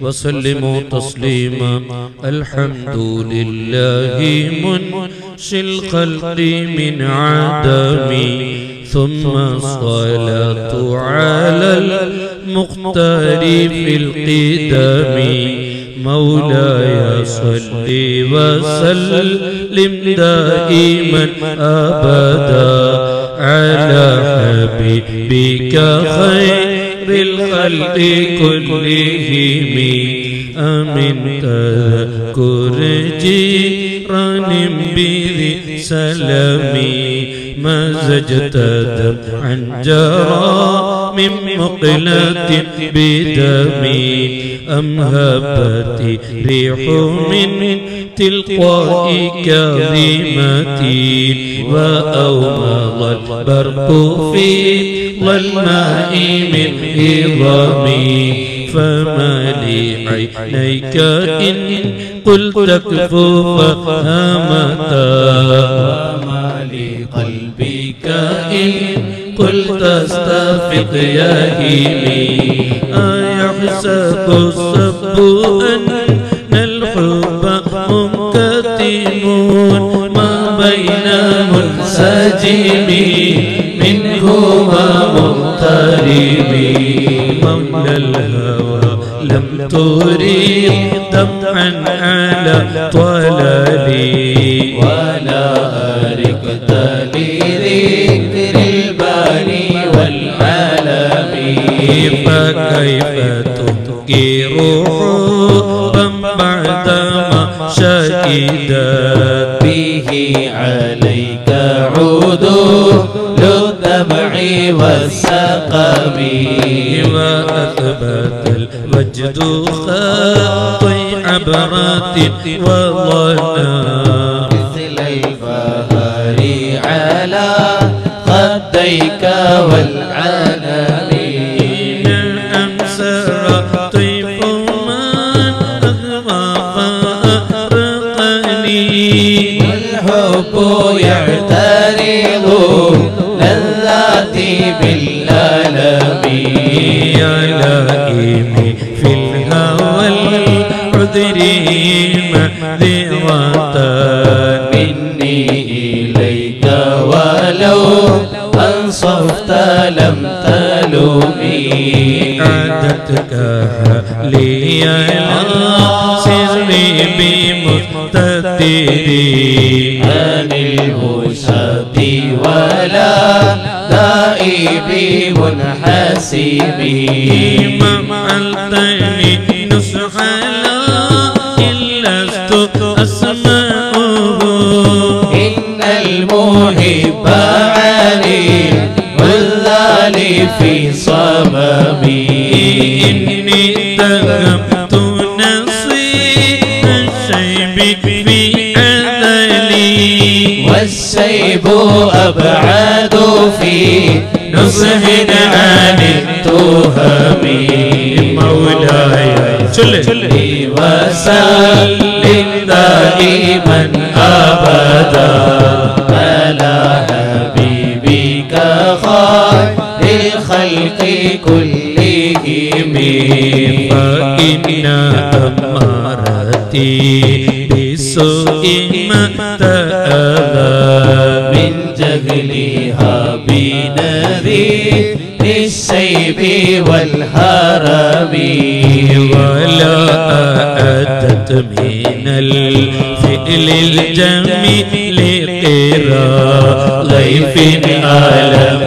وسلموا تسليما. الحمد لله منشي الخلق من عدم ثم الصلاة على المختار في القدم. مولاي صل وسلم دائما أبدا. على حبيبك خير الخلق كلهم. أمن تذكر جيران سلامي مزجت دمعا جرى من مقلة بدمي أم هبت ريح من تلقاء كظيمتي وأومض البرق في ظلماء من عظمي فما لعينيك إن قلت اكفو فهمتا وما لقلبك إن قلت استفق يا هيمي. أيحسب الصب أن الحب منكتم ما بين منسجم تريد دمعا على طلالي. ولا أركت لذكر الباني والعالم فكيف تنكر حبا بعدما شهدت به عليك عدول الدمع والسقم. وأثبت الوجد خاطي عبرات وظنا مثل الفهار على خديك فأرقني والحب يعترض لذاتي بالألم لائمي في الهوى العذر معذرة مني إليك ولو أنصفت لم تلومي. عادتك لي سري بمقتدري عن المشهد ولا دائب منحسب ما فعلتني نصح لا إلا لست أسمعه إن المحب علي والذال في صممي إني أذلي والسيب أبعد في نصح عن التهم. مولاي صلي وسلم دائما أبدا. على حبيبك خير الخلق كلهم. فإن أمارتي بسوء ما من جهلها بنذير السيب والهرم. ولا أتت من الفعل الجميل قرا غيف ألم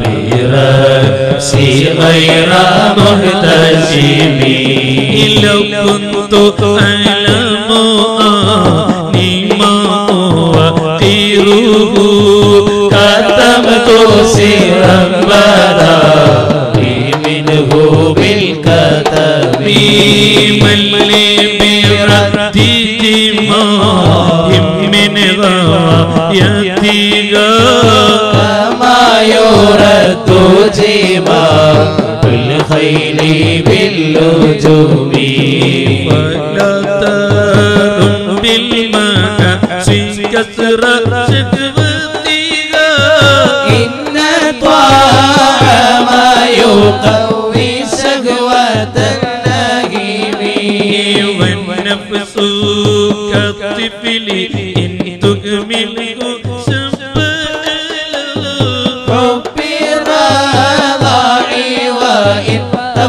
برأسي غير محتشم لو كنت أعلم غايتها كما يرد جماع بالخيل باللجوم ولا ترم بالمعاصي كثر شكوتها إن طاعة ما يقوي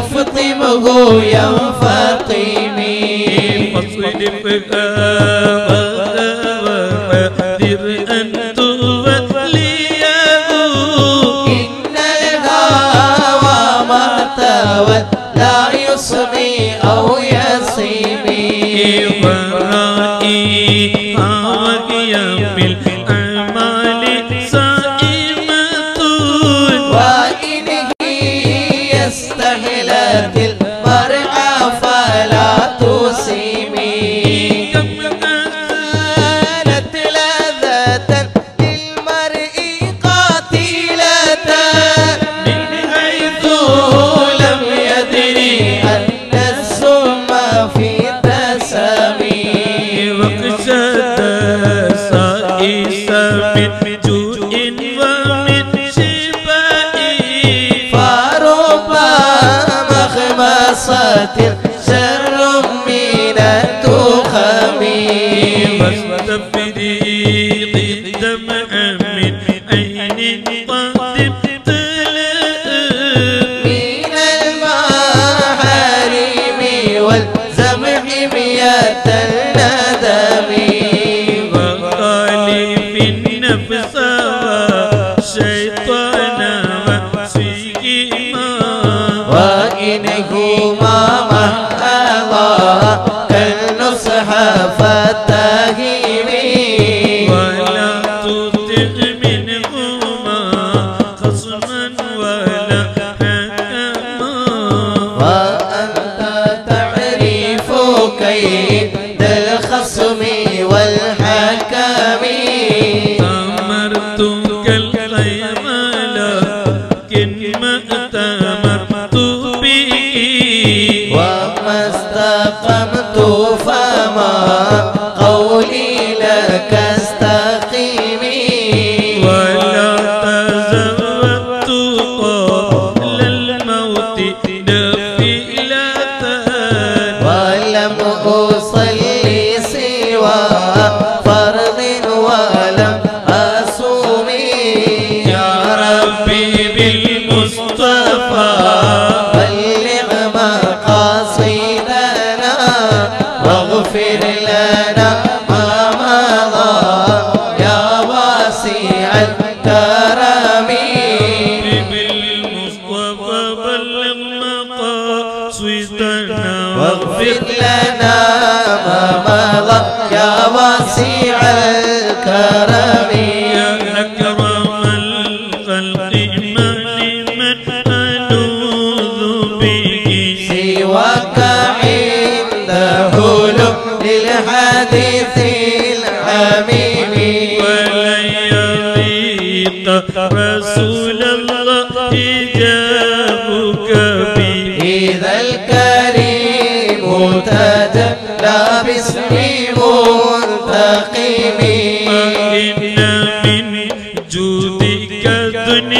وإن تفطمه ينفطمي فاصرفها وحذر أن توليه إن الهوى ما يصغي أو يصيبي. من جوع ومن شبع فرب مخمصة شر من التخم واستفريق الدمع من عين قد ابتلأ من المحارم والزمحمية وإنهما محضا كالنصح فاتهم ولا تطع منهما خصما ولا حكما. وأنت تعرف كيد الخصم والحكم بالمصطفى بلغ مقاصدنا. واغفر لنا ما مضى يا واسع الكرم.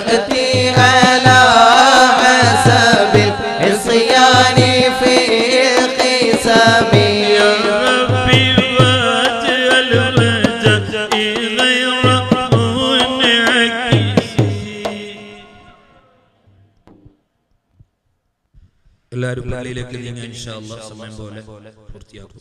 تأتي على حسب العصيان في القسم എല്ലാവരും പള്ളിയിലേക്ക് നീങ്ങാൻ ഇൻഷാ അല്ലാഹ് സമയം പോലെ പൂർത്തിയാക്കും